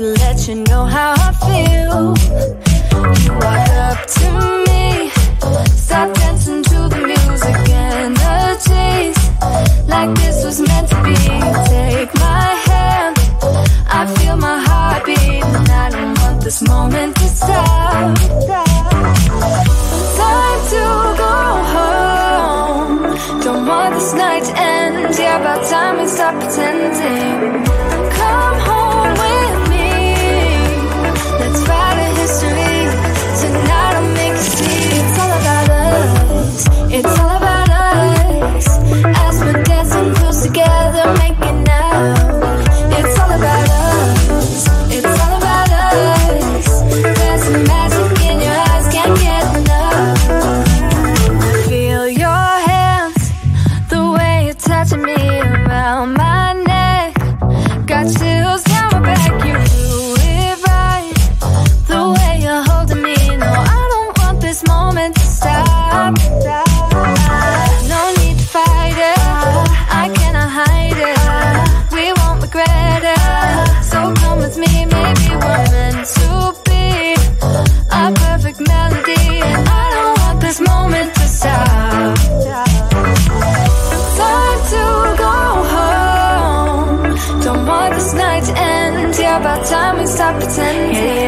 to let you know how I feel. You walk up to me, start dancing to the music and the chase. Like this was meant to be. Take my hand, I feel my heart beat, I don't want this moment to stop. Time to go home. Don't want this night to end. Yeah, about time we stop pretending. to me around my about time we stop pretending. Come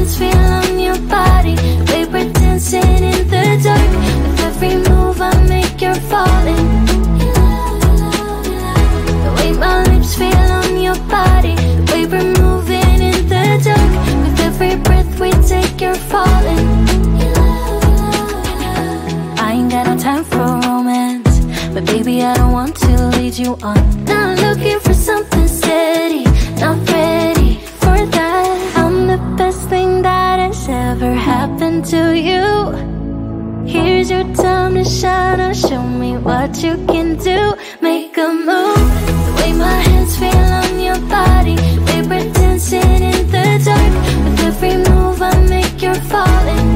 Hands feel on your body, way we're dancing in the dark. With every move I make, you're falling. The way my lips feel on your body, way we're moving in the dark. With every breath we take, you're falling. I ain't got no time for romance, but baby, I don't want to lead you on. Not looking for something steady, show me what you can do. Make a move. The way my hands feel on your body. We're dancing in the dark. With every move I make, you're falling.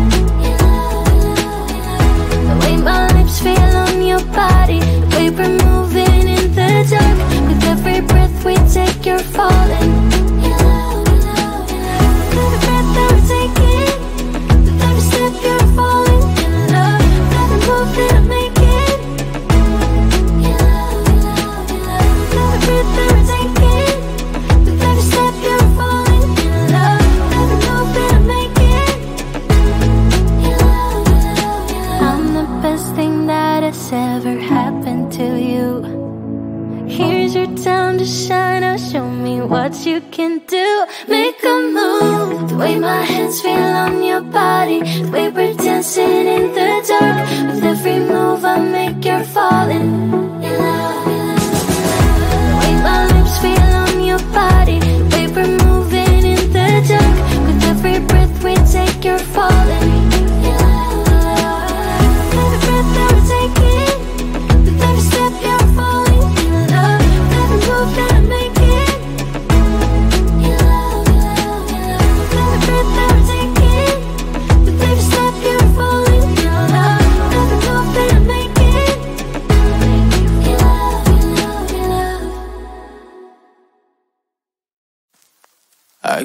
The way my lips feel on your body. We're moving in the dark. With every breath we take, you're falling. Can do. Make a move. The way my hands feel on your body. The way we're dancing in the dark. With every move I make, you're falling.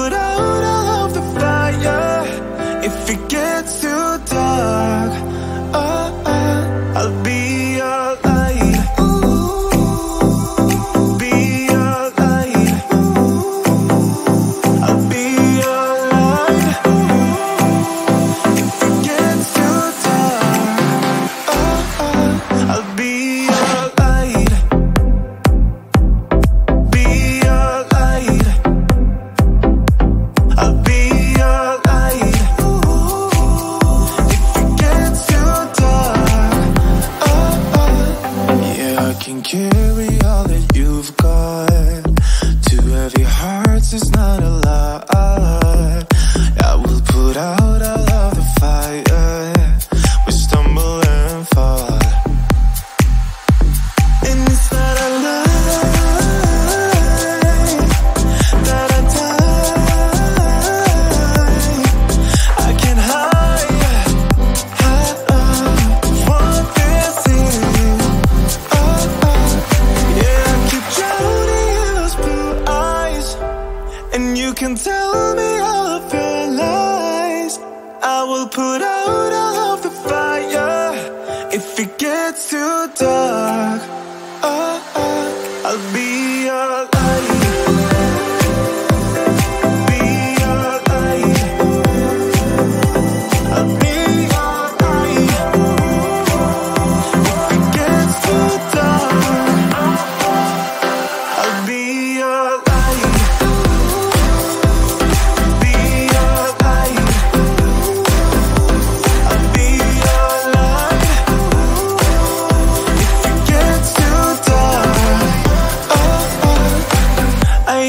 put out all of the fire if it gets too dark.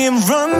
am running.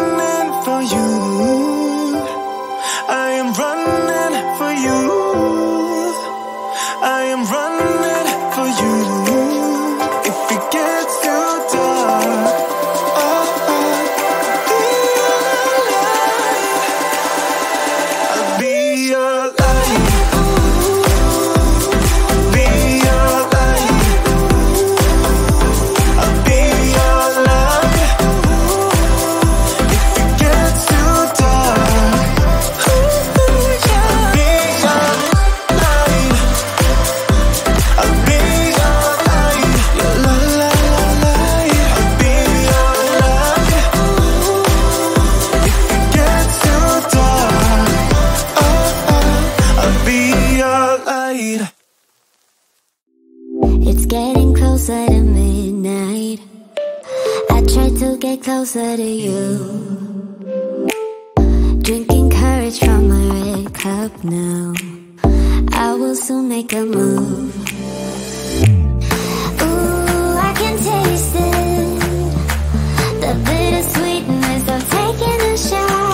Get closer to you. Drinking courage from my red cup now. I will soon make a move. Ooh, I can taste it. The bittersweetness of taking a shot.